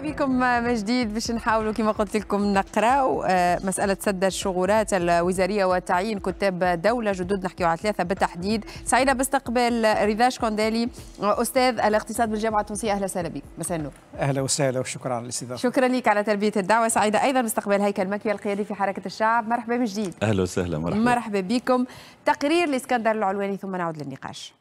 بكم من جديد باش نحاولوا كما قلت لكم نقراو مسألة سد الشغورات الوزارية وتعيين كتاب دولة جدد نحكيو على ثلاثة بالتحديد. سعيدة باستقبال ريداش كوندالي أستاذ الاقتصاد بالجامعة التونسية. أهلا وسهلا بك. مساء النور. أهلا وسهلا وشكرا على الاستضافة. شكرا لك على تلبيه الدعوة. سعيدة أيضا باستقبال هيكل مكي القيادي في حركة الشعب. مرحبا من جديد. أهلا وسهلا مرحبا. مرحبا بكم. تقرير لإسكندر العلواني ثم نعود للنقاش.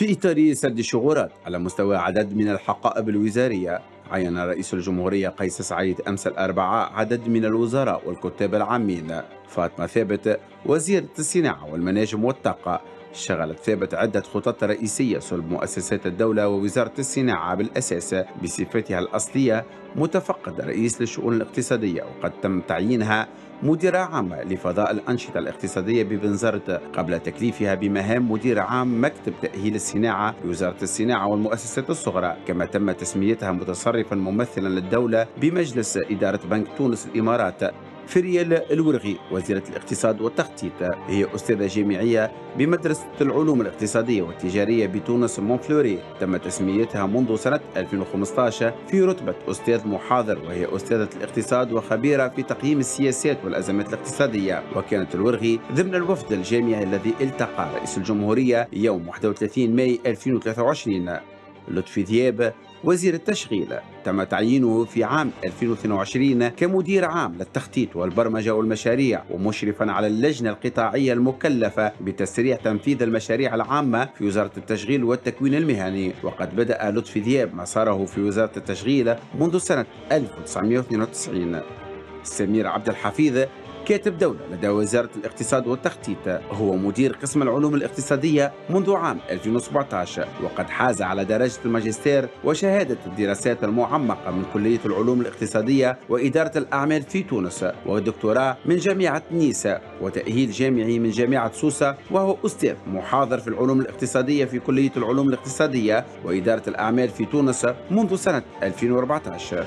في إطار سد الشغورات على مستوى عدد من الحقائب الوزارية عين رئيس الجمهورية قيس سعيد أمس الأربعاء عدد من الوزراء والكتاب العامين فاطمة ثابت وزيرة الصناعة والمناجم والطاقة شغلت ثابت عدة خطط رئيسية صلب مؤسسات الدولة ووزارة الصناعة بالأساس بصفتها الأصلية متفقد رئيس للشؤون الاقتصادية وقد تم تعيينها مديرة عامة لفضاء الأنشطة الاقتصادية ببنزرت قبل تكليفها بمهام مدير عام مكتب تأهيل الصناعة بوزارة الصناعة والمؤسسات الصغرى كما تم تسميتها متصرفا ممثلا للدولة بمجلس إدارة بنك تونس الإمارات. فريال الورغي وزيرة الاقتصاد والتخطيط هي أستاذة جامعية بمدرسة العلوم الاقتصادية والتجارية بتونس مونفلوري. تم تسميتها منذ سنة 2015 في رتبة أستاذ محاضر وهي أستاذة الاقتصاد وخبيرة في تقييم السياسات والأزمات الاقتصادية. وكانت الورغي ضمن الوفد الجامعي الذي التقى رئيس الجمهورية يوم 31 ماي 2023 لطفي ذياب وزير التشغيل. تم تعيينه في عام 2022 كمدير عام للتخطيط والبرمجة والمشاريع ومشرفا على اللجنة القطاعية المكلفة بتسريع تنفيذ المشاريع العامة في وزارة التشغيل والتكوين المهني. وقد بدأ لطفي ذياب مساره في وزارة التشغيل منذ سنة 1992 سمير عبد الحفيظ كاتب دولة لدى وزارة الاقتصاد والتخطيط. هو مدير قسم العلوم الاقتصادية منذ عام 2017 وقد حاز على درجة الماجستير وشهادة الدراسات المعمقة من كلية العلوم الاقتصادية وإدارة الأعمال في تونس ودكتوراه من جامعة نيسا وتأهيل جامعي من جامعة سوسة وهو أستاذ محاضر في العلوم الاقتصادية في كلية العلوم الاقتصادية وإدارة الأعمال في تونس منذ سنة 2014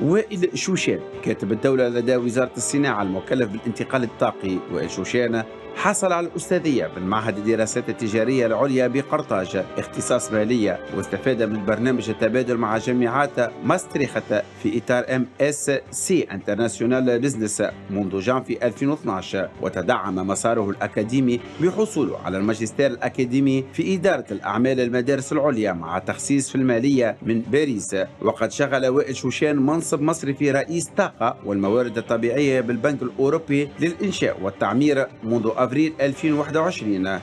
وائل شوشان كاتب الدولة لدى وزارة الصناعة المكلف بالانتقال الطاقي وائل شوشان حصل على الأستاذية بالمعهد الدراسات التجارية العليا بقرطاج. اختصاص مالية واستفاد من برنامج التبادل مع جامعات ماستريخت في إطار MSc International Business منذ جانفي 2012 وتدعم مساره الأكاديمي بحصوله على الماجستير الأكاديمي في إدارة الأعمال المدارس العليا مع تخصيص في المالية من باريس. وقد شغل وائل شوشان منصب مصرفي رئيس طاقة والموارد الطبيعية بالبنك الأوروبي للإنشاء والتعمير منذ أفريل 2021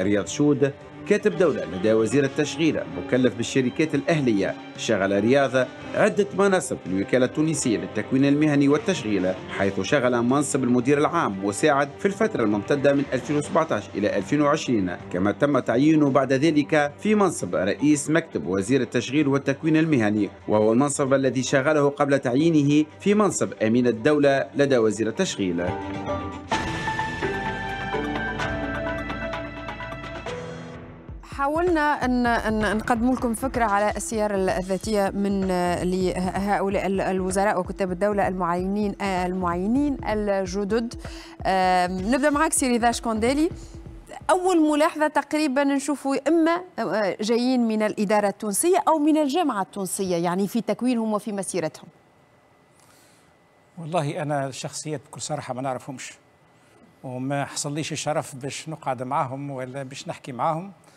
رياض شود كاتب دولة لدى وزير التشغيل المكلف بالشركات الأهلية. شغل رياض عدة مناصب في الوكالة التونسية للتكوين المهني والتشغيل حيث شغل منصب المدير العام وساعد في الفترة الممتدة من 2017 إلى 2020 كما تم تعيينه بعد ذلك في منصب رئيس مكتب وزير التشغيل والتكوين المهني وهو المنصب الذي شغله قبل تعيينه في منصب أمين الدولة لدى وزير التشغيل. حاولنا ان نقدم لكم فكرة على السير الذاتية من لهؤلاء الوزراء وكتاب الدولة المعينين المعينين الجدد. نبدأ معك سيري ذاش كونديلي. أول ملاحظة تقريبا نشوفوا إما جايين من الإدارة التونسية أو من الجامعة التونسية يعني في تكوينهم وفي مسيرتهم. والله أنا الشخصيات بكل صراحة ما نعرفهمش وما حصليش الشرف باش نقعد معاهم ولا باش نحكي معاهم. آه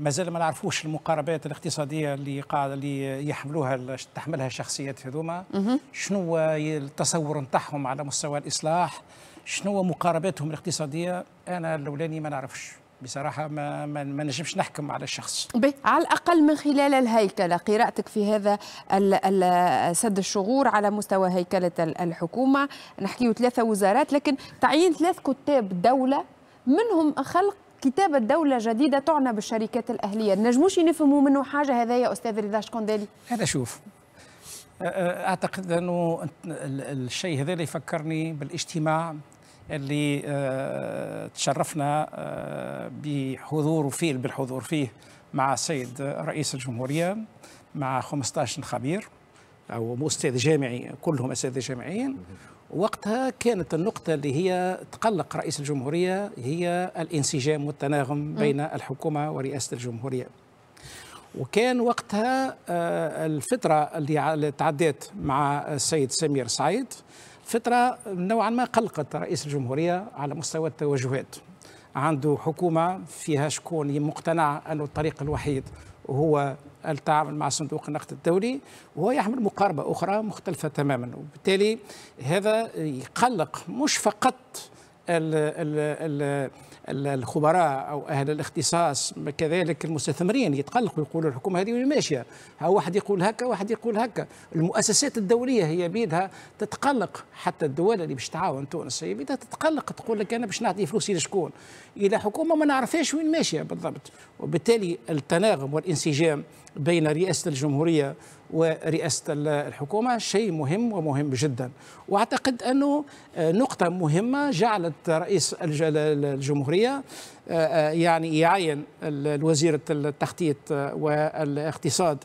مازال ما نعرفوش المقاربات الاقتصادية اللي قاعدة اللي يحملوها تحملها الشخصيات هذوما. شنو التصور نتاعهم على مستوى الإصلاح؟ شنو مقارباتهم الاقتصادية؟ أنا الأولاني ما نعرفش. بصراحة ما ما, ما نجمش نحكم على الشخص. على الأقل من خلال الهيكلة. قراءتك في هذا سد الشغور على مستوى هيكلة الحكومة. نحكيه ثلاثة وزارات لكن تعيين ثلاث كتاب دولة منهم خلق كتابة دولة جديدة تعنى بالشركات الأهلية. نجموش نفهموا منه حاجة هذا يا أستاذ رضا شكوندالي هذا شوف أعتقد أنه الشيء هذا اللي يفكرني بالاجتماع اللي تشرفنا بحضور فيه بالحضور فيه مع السيد رئيس الجمهورية مع 15 خبير أو أستاذ جامعي كلهم أساتذة جامعيين. وقتها كانت النقطة اللي هي تقلق رئيس الجمهورية هي الانسجام والتناغم بين الحكومة ورئاسة الجمهورية. وكان وقتها آه، الفترة اللي تعديت مع السيد سمير سعيد فترة نوعا ما قلقت رئيس الجمهورية على مستوى التوجهات. عنده حكومة فيها شكون مقتنع أنه الطريق الوحيد هو التعامل مع صندوق النقد الدولي وهو يحمل مقاربة أخرى مختلفة تماما. وبالتالي هذا يقلق مش فقط ال ال ال الخبراء أو أهل الاختصاص كذلك المستثمرين يتقلقوا يقولوا الحكومة هذه ماشية. واحد يقول هكا واحد يقول هكا. المؤسسات الدولية هي بيدها تتقلق حتى الدول اللي باش تعاون تونس هي بيدها تتقلق تقول لك أنا باش نعطي فلوسي لشكون إلى حكومة ما نعرفهاش وين ماشية بالضبط. وبالتالي التناغم والانسجام بين رئاسة الجمهورية ورئاسة الحكومة شيء مهم ومهم جدا. وأعتقد أنه آه، نقطة مهمة جعلت رئيس الجمهورية آه، آه، يعني يعين الوزير التخطيط والاقتصاد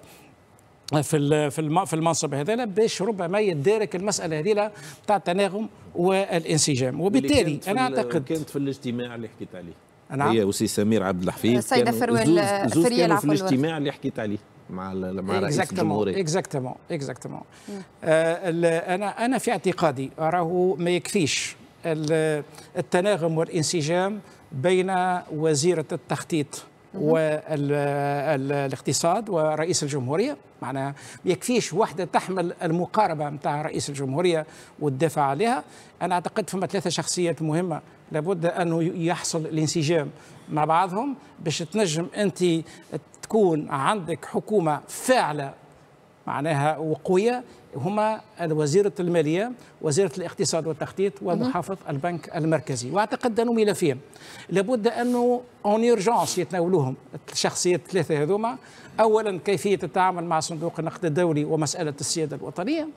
في في المنصب هذا باش ربما يدارك المسألة هذه تاع التناغم والانسجام. وبالتالي أنا أعتقد كانت في الاجتماع اللي حكيت عليه. نعم. هي وسي سمير عبد الحفيظ السيدة زوز كانوا في الاجتماع اللي حكيت عليه. مع مع رئيس الجمهورية. اكزاكتومون اكزاكتومون آه أنا أنا في اعتقادي اراه ما يكفيش التناغم والانسجام بين وزيرة التخطيط والاقتصاد ورئيس الجمهورية. معناها ما يكفيش وحدة تحمل المقاربة نتاع رئيس الجمهورية والدفاع عليها. أنا أعتقد فما ثلاثة شخصيات مهمة لابد أنه يحصل الانسجام مع بعضهم باش تنجم أنت تكون عندك حكومة فاعلة معناها وقوية هما وزيرة المالية وزيرة الاقتصاد والتخطيط ومحافظ البنك المركزي. وأعتقد انه ملفين لابد أنه en urgence يتناولوهم الشخصيات الثلاثة هذوما. اولا كيفية التعامل مع صندوق النقد الدولي ومسألة السيادة الوطنية.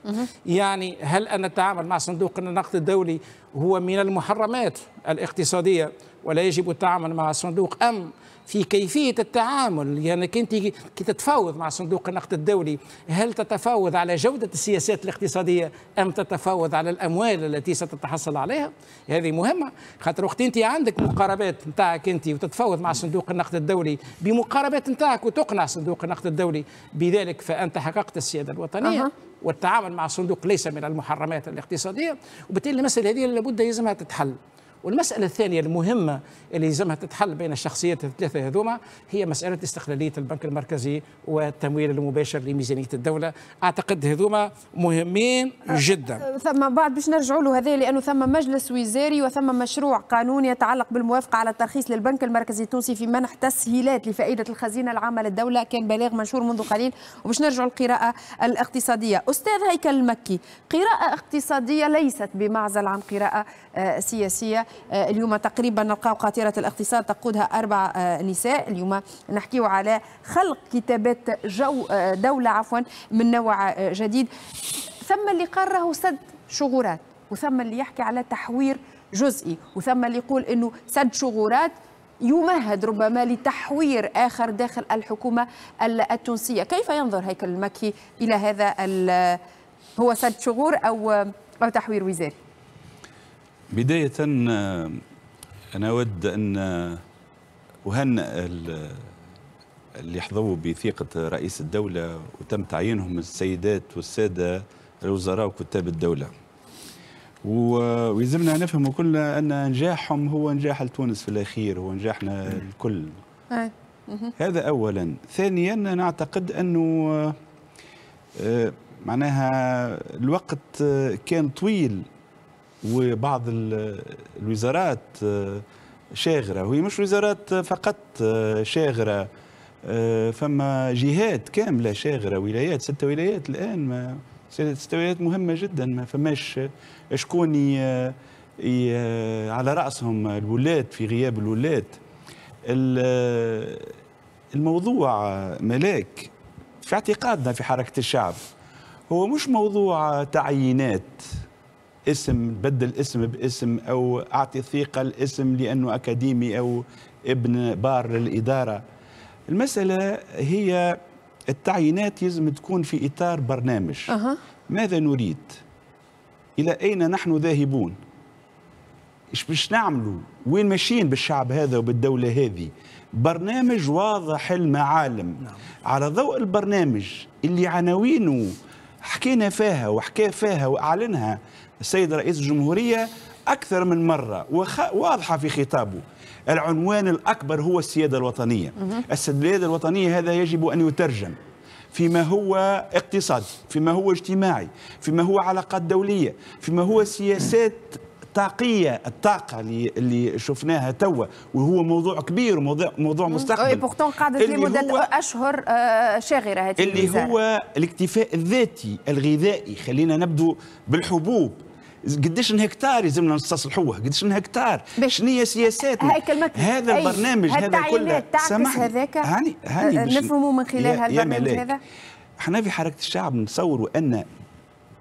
يعني هل أن التعامل مع صندوق النقد الدولي هو من المحرمات الاقتصادية ولا يجب التعامل مع الصندوق أم في كيفية التعامل يعني كي تتفاوض مع صندوق النقد الدولي. هل تتفاوض على جودة السياسات الاقتصادية أم تتفاوض على الأموال التي ستتحصل عليها؟ هذه مهمة. خاطر وقت أنت عندك مقاربات نتاعك أنت وتتفاوض مع صندوق النقد الدولي بمقاربات نتاعك وتقنع صندوق النقد الدولي. بذلك فأنت حققت السيادة الوطنية أه. والتعامل مع الصندوق ليس من المحرمات الاقتصادية. وبالتالي المسألة هذه لابد يلزمها تتحل. والمسألة الثانية المهمة اللي يلزمها تتحل بين الشخصيات الثلاثة هذوما هي مسألة استقلالية البنك المركزي والتمويل المباشر لميزانية الدولة. أعتقد هذوما مهمين جدا. ثم بعد باش نرجعوا له هذا لأنه ثم مجلس وزاري وثم مشروع قانوني يتعلق بالموافقة على الترخيص للبنك المركزي التونسي في منح تسهيلات لفائدة الخزينة العامة للدولة كان بلاغ منشور منذ قليل. وباش نرجعوا القراءة الاقتصادية. أستاذ هيكل المكي قراءة اقتصادية ليست بمعزل عن قراءة آه، سياسية. اليوم تقريبا نلقاو قاطرة الاقتصاد تقودها أربع آه، نساء. اليوم نحكيو على خلق كتابات جو دولة عفوا من نوع جديد. ثم اللي قرره سد شغورات وثم اللي يحكي على تحوير جزئي وثم اللي يقول إنه سد شغورات يمهد ربما لتحوير آخر داخل الحكومة التونسية، كيف ينظر هيكل المكي إلى هذا هو سد شغور أو أو تحوير وزاري؟ بداية آه، أنا أود أن أهنئ اللي حظوا بثقة رئيس الدولة وتم تعيينهم السيدات والسادة الوزراء وكتاب الدولة. ويلزمنا نفهم كلنا أن نجاحهم هو نجاح لتونس في الأخير هو نجاحنا الكل. هذا أولا. ثانيا نعتقد أنه آه، معناها الوقت كان طويل وبعض الوزارات آه، شاغرة. وهي مش وزارات فقط آه، شاغرة. آه، فما جهات كاملة شاغرة ولايات ستة ولايات الآن ما ستة ولايات مهمة جدا ما فماش شكون على رأسهم الولاة في غياب الولاة الموضوع ملاك في اعتقادنا في حركة الشعب. هو مش موضوع تعيينات. اسم بدل اسم باسم أو أعطي ثقة الاسم لأنه أكاديمي أو ابن بار للإدارة. المسألة هي التعيينات يلزم تكون في إطار برنامج. أه. ماذا نريد؟ إلى أين نحن ذاهبون؟ إيش باش نعملوا؟ وين ماشيين بالشعب هذا وبالدولة هذه؟ برنامج واضح المعالم نعم. على ضوء البرنامج اللي عناوينه حكينا فيها وحكى فيها وأعلنها السيد رئيس الجمهورية أكثر من مرة واضحة في خطابه. العنوان الأكبر هو السيادة الوطنية. السيادة الوطنية هذا يجب أن يترجم فيما هو اقتصادي فيما هو اجتماعي فيما هو علاقات دولية فيما هو سياسات الطاقية الطاقة اللي اللي شفناها توا وهو موضوع كبير وموضوع موضوع مستقبل. بورتون قعدت لمدة أشهر آه، شاغرة هذه اللي المزارة. هو الاكتفاء الذاتي الغذائي. خلينا نبدو بالحبوب. قديش هكتار يلزمنا نستصلحوه؟ قديش هكتار شنو هي سياساتنا هذا البرنامج هذا كله. سامحني. هذاك؟ هاني هاني آه، نفهموا من خلال هذا البرنامج هذا؟ إحنا في حركة الشعب نتصوروا أن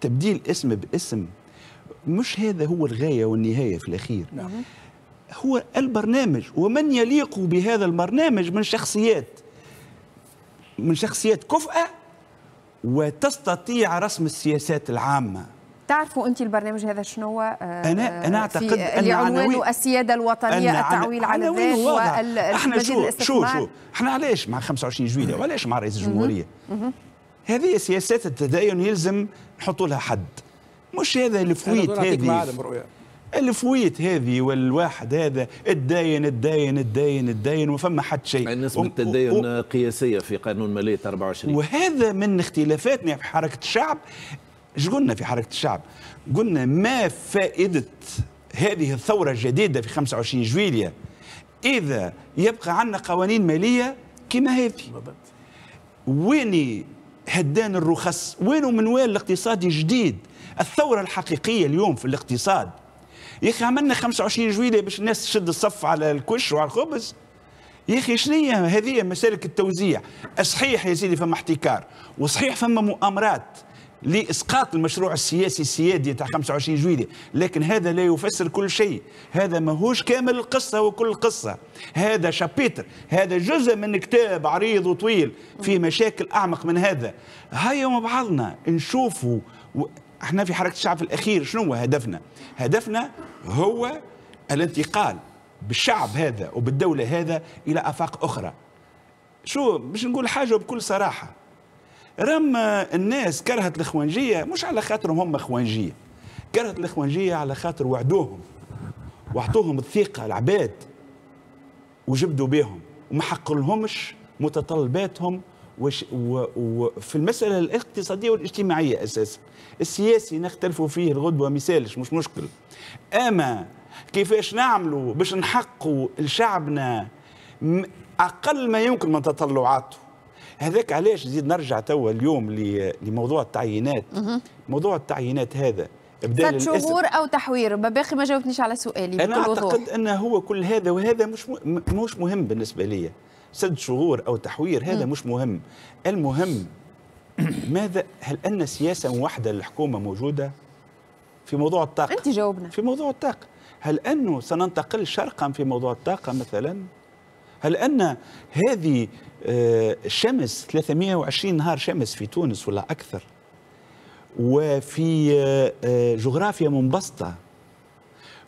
تبديل اسم باسم مش هذا هو الغاية والنهاية في الأخير. نعم. هو البرنامج ومن يليق بهذا البرنامج من شخصيات من شخصيات كفءة وتستطيع رسم السياسات العامة. تعرفوا انت البرنامج هذا شنو هو؟ آه، أنا أنا أعتقد أن عنوانه السيادة الوطنية التعويل على الذات إحنا شو شو شو إحنا علاش مع 25 جويلية وعلاش مع رئيس الجمهورية؟ هذه سياسات التدين يلزم نحطوا لها حد. مش هذا الفويت هذه. الفويت هذه والواحد هذا الداين الداين الداين الداين وفما حد شيء. نسبة التدين و... قياسية في قانون مالية 24 وهذا من اختلافاتنا في حركة الشعب. إيش قلنا في حركة الشعب؟ قلنا ما فائدة هذه الثورة الجديدة في 25 جويلية إذا يبقى عندنا قوانين مالية كما هذه. وين هدان الرخص؟ وينه منوال الاقتصادي جديد الثورة الحقيقية اليوم في الاقتصاد. يا أخي عملنا 25 جويليه باش الناس تشد الصف على الكش وعلى الخبز. يا أخي شنو هذه مسالك التوزيع؟ صحيح يا سيدي فما احتكار وصحيح فما مؤامرات لإسقاط المشروع السياسي السيادي تاع 25 جويلية لكن هذا لا يفسر كل شيء. هذا ماهوش كامل القصة وكل القصة هذا شابيتر هذا جزء من كتاب عريض وطويل فيه مشاكل أعمق من هذا. هيا مع بعضنا نشوفوا إحنا في حركة الشعب في الأخير شنو هو هدفنا؟ هدفنا هو الانتقال بالشعب هذا وبالدولة هذا إلى آفاق أخرى. شو باش نقول حاجة بكل صراحة رم الناس كرهت الإخوانجية مش على خاطرهم هم إخوانجية كرهت الإخوانجية على خاطر وعدوهم واعطوهم الثقة العباد وجبدوا بهم وما حقوا لهمش متطلباتهم وش وفي المسألة الاقتصادية والاجتماعية أساسا. السياسي نختلفوا فيه الغدوة مثالش مش مشكل. أما كيفاش نعملوا باش نحقوا لشعبنا أقل ما يمكن من تطلعاته. هذاك علاش نزيد نرجع توا اليوم لموضوع التعيينات. موضوع التعيينات هذا ست شهور أو تحوير. باقي ما جاوبتنيش على سؤالي أنا أعتقد ان هو كل هذا وهذا مش مش مهم بالنسبة لي. ست شهور أو تحوير هذا م. مش مهم. المهم ماذا هل أن سياسة واحدة للحكومة موجودة؟ في موضوع الطاقة. أنت جاوبنا. في موضوع الطاقة. هل أنه سننتقل شرقا في موضوع الطاقة مثلا؟ هل أن هذه الشمس آه، 320 نهار شمس في تونس ولا أكثر؟ وفي آه، آه، جغرافيا منبسطة.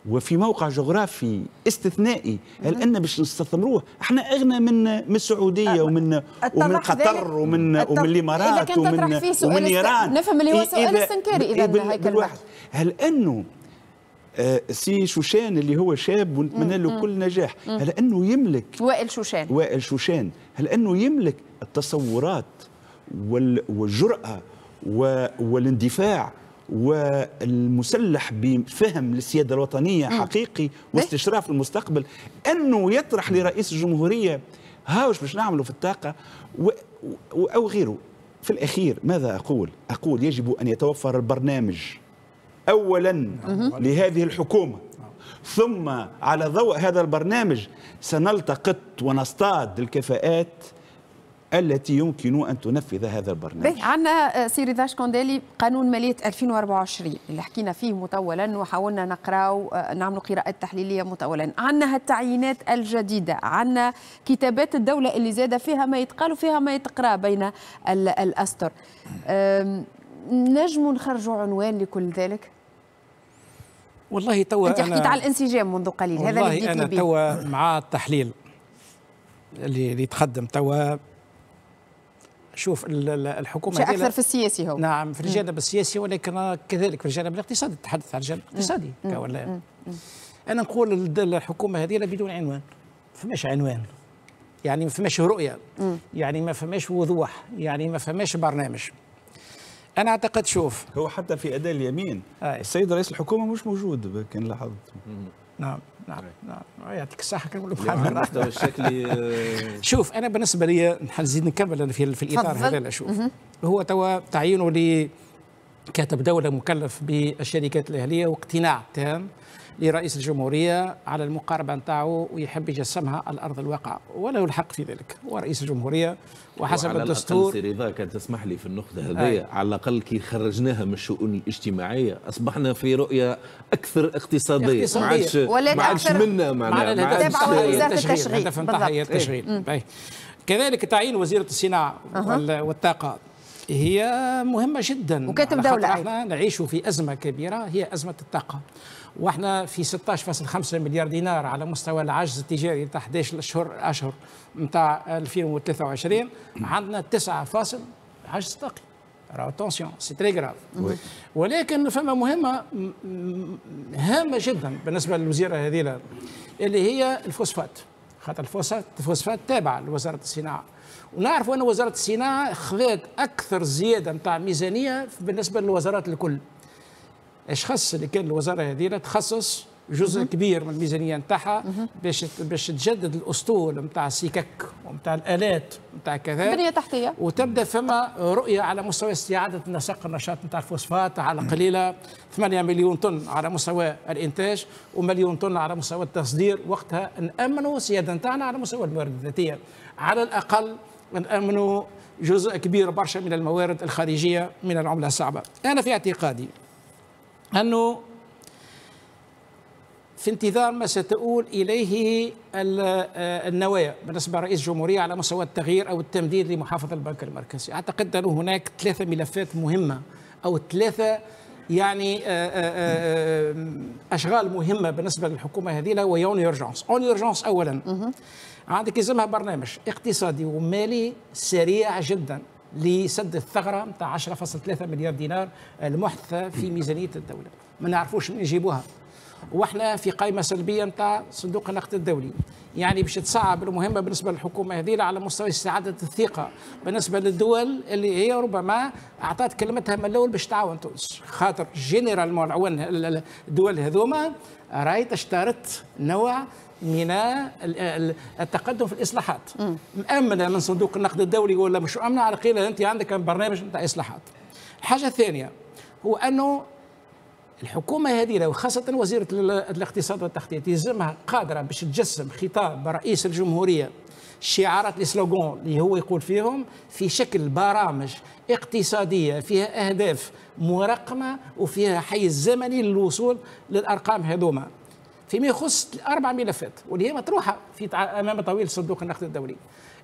وفي موقع جغرافي استثنائي هل أن باش نستثمروه إحنا أغنى من من السعودية ومن ومن قطر ومن ومن الإمارات ومن ومن إيران. نفهم اللي هو سؤال استنكاري إذا هيك هل أنه آه سي شوشان اللي هو شاب ونتمنى له كل نجاح هل أنه يملك وائل شوشان. وائل شوشان؟ هل أنه يملك التصورات والجرأة والاندفاع والمسلح بفهم للسيادة الوطنية حقيقي واستشراف المستقبل أنه يطرح لرئيس الجمهورية هاوش باش نعملوا في الطاقة و... أو غيره. في الأخير ماذا أقول؟ أقول يجب أن يتوفر البرنامج اولا لهذه الحكومة ثم على ضوء هذا البرنامج سنلتقط ونصطاد الكفاءات التي يمكن أن تنفذ هذا البرنامج. عندنا سي رضا شكوندالي قانون ماليه 2024 اللي حكينا فيه مطولا وحاولنا نقراو نعملوا قراءات تحليلية مطولا، عندنا التعيينات الجديدة، عندنا كتابات الدولة اللي زاد فيها ما يتقال وفيها ما يتقرأ بين الأسطر. نجم نخرجوا عنوان لكل ذلك؟ والله توا أنت حكيت على الانسجام منذ قليل هذا اللي أنا توا مع التحليل اللي اللي تقدم توا شوف الحكومة أكثر في السياسي هو. نعم في الجانب السياسي ولكن كذلك في الجانب الاقتصادي. تحدث عن الجانب الاقتصادي ولا أنا نقول الحكومة هذه بدون عنوان. فماش عنوان. يعني ما فماش رؤية. يعني ما فماش وضوح. يعني ما فماش برنامج. أنا أعتقد شوف. هو حتى في أداء اليمين آه. السيد رئيس الحكومة مش موجود كان لاحظت. نعم. نعم نعم. يعطيك الصحة كنقول لك الشكل شوف أنا بالنسبة لي نزيد نكمل في, في الإطار هذا أشوف هو توا تعيينه لكاتب دولة مكلف بالشركات الأهلية واقتناع تام. لرئيس الجمهورية على المقاربة نتاعو ويحب يجسمها على أرض الواقع وله الحق في ذلك. هو رئيس الجمهورية وحسب وعلى الدستور الأقل رضا كان تسمح لي في النقطة هذه على الأقل كي خرجناها من الشؤون الاجتماعية أصبحنا في رؤية أكثر اقتصادية, ما عادش ما عادش منا معناها وزارة التشغيل. هدف التشغيل. كذلك تعيين وزيرة الصناعة أه. والطاقة هي مهمة جدا. وكاتب دولة إحنا نعيش في أزمة كبيرة هي أزمة الطاقة. وإحنا في 16.5 مليار دينار على مستوى العجز التجاري تاع 11 أشهر اشهر نتاع 2023 عندنا 9 فاصل عجز طاقي. راهو attention c'est très grave ولكن فما مهمة هامة جدا بالنسبة للوزيرة هذه اللي هي الفوسفات. خاطر الفوسفات الفوسفات تابعة لوزارة الصناعة. ونعرف أن وزارة الصناعة خذت أكثر زيادة نتاع ميزانية بالنسبة للوزارات الكل. إيش خص اللي كان الوزارة هذه؟ تخصص جزء كبير من الميزانية نتاعها باش باش تجدد الأسطول نتاع السكك ونتاع الآلات نتاع كذا. بنيه تحتية. وتبدأ فما رؤية على مستوى استعادة نسق النشاط نتاع الفوسفات على قليلة. 8 مليون طن على مستوى الإنتاج ومليون طن على مستوى التصدير. وقتها نأمنوا السيادة نتاعنا على مستوى الموارد الذاتية. على الأقل نأمنوا جزء كبير برشا من الموارد الخارجية من العملة الصعبة. أنا في اعتقادي أنه في انتظار ما ستؤول إليه النوايا بالنسبة لرئيس الجمهورية على مستوى التغيير أو التمديد لمحافظة البنك المركزي. أعتقد أن هناك ثلاثة ملفات مهمة أو ثلاثة يعني أشغال مهمة بالنسبة للحكومة هذه وهي en urgence en urgence أولا. عندك يلزمها برنامج اقتصادي ومالي سريع جدا. لسد الثغرة نتاع 10.3 مليار دينار المحدثة في ميزانية الدولة. ما نعرفوش من يجيبوها. وإحنا في قائمة سلبية نتاع صندوق النقد الدولي. يعني باش تصعب المهمة بالنسبة للحكومة هذه على مستوى استعادة الثقة بالنسبة للدول اللي هي ربما أعطت كلمتها من الأول باش تعاون تونس. خاطر جينيرال العوان الدول هذوما راهي تشترط نوع من التقدم في الإصلاحات. مأمنه من صندوق النقد الدولي ولا مش مأمنه على قيل أنت عندك برنامج نتاع إصلاحات. الحاجة الثانية هو أنه الحكومة هذه وخاصه وزيرة الاقتصاد والتخطيط يلزمها قادرة باش تجسم خطاب رئيس الجمهورية شعارات السلوغون اللي هو يقول فيهم في شكل برامج اقتصادية فيها أهداف مرقمه وفيها حيز زمني للوصول للأرقام هذوما. فيما يخص أربع ملفات واللي هي مطروحة في أمام طويل صندوق النقد الدولي.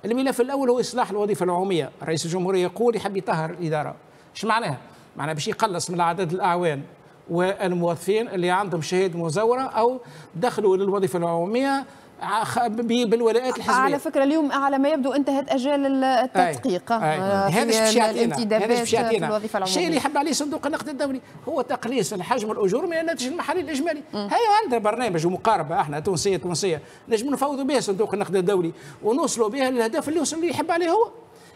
الملف الأول هو إصلاح الوظيفة العمومية، رئيس الجمهورية يقول يحب يطهر الإدارة. إيش معناها؟ معناها باش يقلص من عدد الأعوان والموظفين اللي عندهم شهاده مزورة أو دخلوا للوظيفة العمومية بالولاءات الحزبيه على فكرة اليوم على ما يبدو انتهت اجال التدقيق. هذا باش يعطينا هذا باش يعطينا. الشيء اللي يحب عليه صندوق النقد الدولي هو تقليص الحجم الاجور من الناتج المحلي الإجمالي. هي عندنا برنامج ومقاربة إحنا تونسية تونسية. نجم نفوضوا به صندوق النقد الدولي ونوصلوا بها للهدف اللي وصل اللي يحب عليه هو.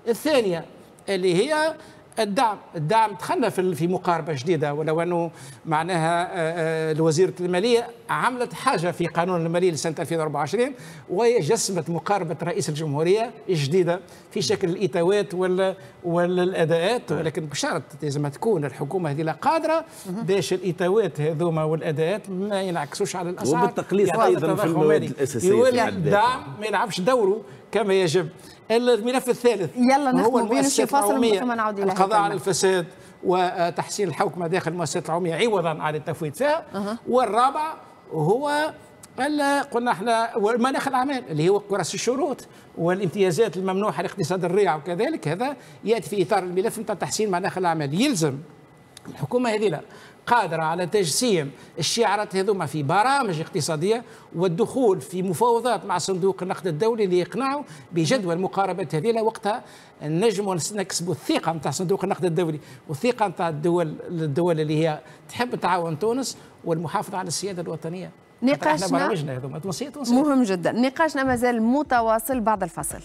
الثانية اللي هي الدعم الدعم دخلنا في في مقاربة جديدة ولو أنه معناها آه، آه، الوزيرة المالية عملت حاجة في قانون الماليه لسنة 2024 وهي جسمت مقاربة رئيس الجمهورية جديده في شكل الإيتاوات ولا ولا الاداءات ولكن بشرط لازم تكون الحكومة هذه قادرة باش الإيتاوات هذوما والأداءات ما ينعكسوش على الأسعار. وبالتقليص أيضا في المواد الأساسية الدعم ما يلعبش دوره. كما يجب. الملف الثالث يلا نختم بين شي فاصل ثم نعود إلى القضاء على الفساد وتحسين الحوكمه داخل المؤسسات العمومية عوضا عن التفويض. فيها أه. والرابع هو قلنا إحنا مناخ الاعمال اللي هو كرس الشروط والامتيازات الممنوحة لاقتصاد الريع وكذلك هذا يأتي في إطار الملف نتاع تحسين مناخ الاعمال يلزم الحكومة هذه لا قادرة على تجسيم الشعارات هذوما في برامج اقتصادية والدخول في مفاوضات مع صندوق النقد الدولي ليقنعوا بجدوى المقاربات هذه. وقتها نجم نكسبوا الثقة نتاع صندوق النقد الدولي والثقة نتاع الدول الدول اللي هي تحب تعاون تونس والمحافظة على السيادة الوطنية. نقاشنا مهم جدا. نقاشنا مازال متواصل بعد الفصل